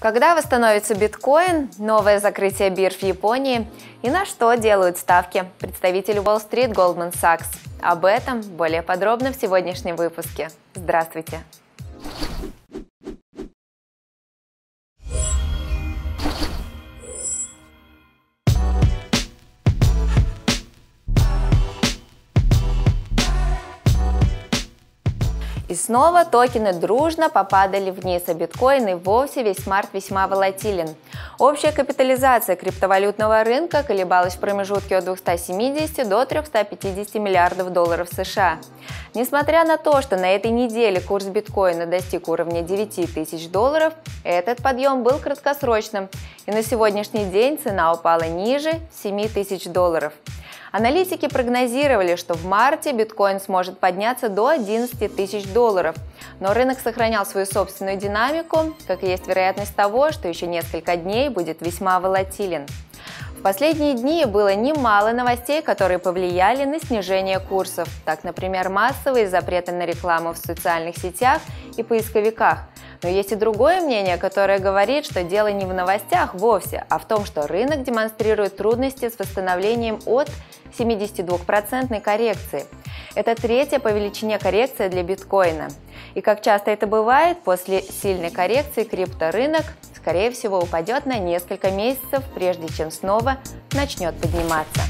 Когда восстановится биткоин, новое закрытие бирж в Японии и на что делают ставки представители Wall Street Goldman Sachs. Об этом более подробно в сегодняшнем выпуске. Здравствуйте! Снова токены дружно попадали вниз, а биткоин и вовсе весь март весьма волатилен. Общая капитализация криптовалютного рынка колебалась в промежутке от 270 до 350 миллиардов долларов США. Несмотря на то, что на этой неделе курс биткоина достиг уровня 9 тысяч долларов, этот подъем был краткосрочным, и на сегодняшний день цена упала ниже 7 тысяч долларов. Аналитики прогнозировали, что в марте биткоин сможет подняться до 11 тысяч долларов, но рынок сохранял свою собственную динамику, как и есть вероятность того, что еще несколько дней будет весьма волатилен. В последние дни было немало новостей, которые повлияли на снижение курсов. Так, например, массовые запреты на рекламу в социальных сетях и поисковиках – но есть и другое мнение, которое говорит, что дело не в новостях вовсе, а в том, что рынок демонстрирует трудности с восстановлением от 72% коррекции. Это третья по величине коррекция для биткоина. И как часто это бывает, после сильной коррекции крипторынок, скорее всего, упадет на несколько месяцев, прежде чем снова начнет подниматься.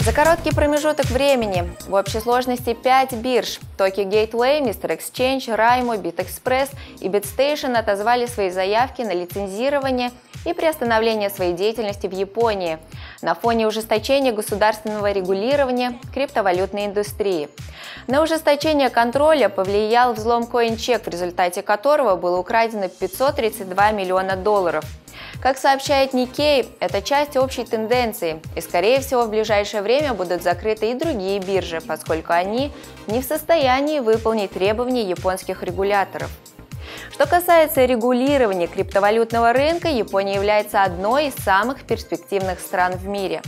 За короткий промежуток времени в общей сложности 5 бирж Tokyo Gateway, Mr. Exchange, Raimo, BitExpress и BitStation отозвали свои заявки на лицензирование и приостановление своей деятельности в Японии на фоне ужесточения государственного регулирования криптовалютной индустрии. На ужесточение контроля повлиял взлом CoinCheck, в результате которого было украдено 532 миллиона долларов – как сообщает Никей, это часть общей тенденции, и скорее всего в ближайшее время будут закрыты и другие биржи, поскольку они не в состоянии выполнить требования японских регуляторов. Что касается регулирования криптовалютного рынка, Япония является одной из самых перспективных стран в мире.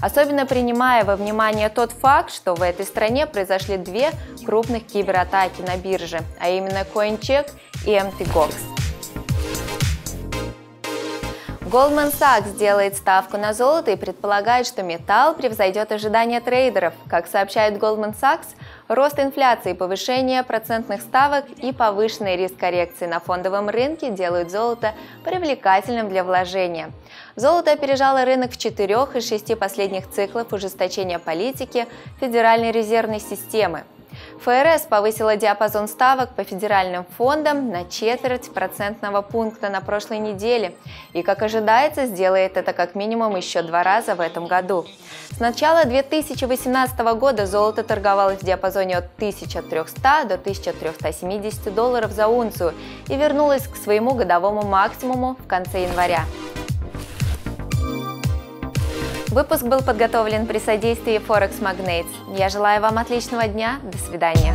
Особенно принимая во внимание тот факт, что в этой стране произошли две крупных кибератаки на бирже, а именно CoinCheck и MTGOX. Goldman Sachs делает ставку на золото и предполагает, что металл превзойдет ожидания трейдеров. Как сообщает Goldman Sachs, рост инфляции, повышение процентных ставок и повышенный риск коррекции на фондовом рынке делают золото привлекательным для вложения. Золото опережало рынок в четырех из шести последних циклов ужесточения политики Федеральной резервной системы – ФРС повысила диапазон ставок по федеральным фондам на четверть процентного пункта на прошлой неделе и, как ожидается, сделает это как минимум еще два раза в этом году. С начала 2018 года золото торговалось в диапазоне от 1300 до 1370 долларов за унцию и вернулось к своему годовому максимуму в конце января. Выпуск был подготовлен при содействии Forex Magnates. Я желаю вам отличного дня. До свидания.